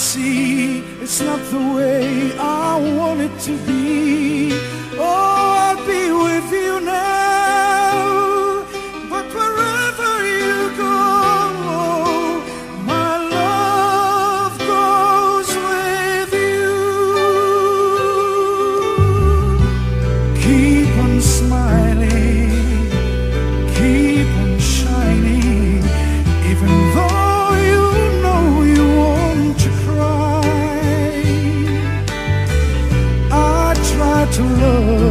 see it's not the way I want it to be. to love.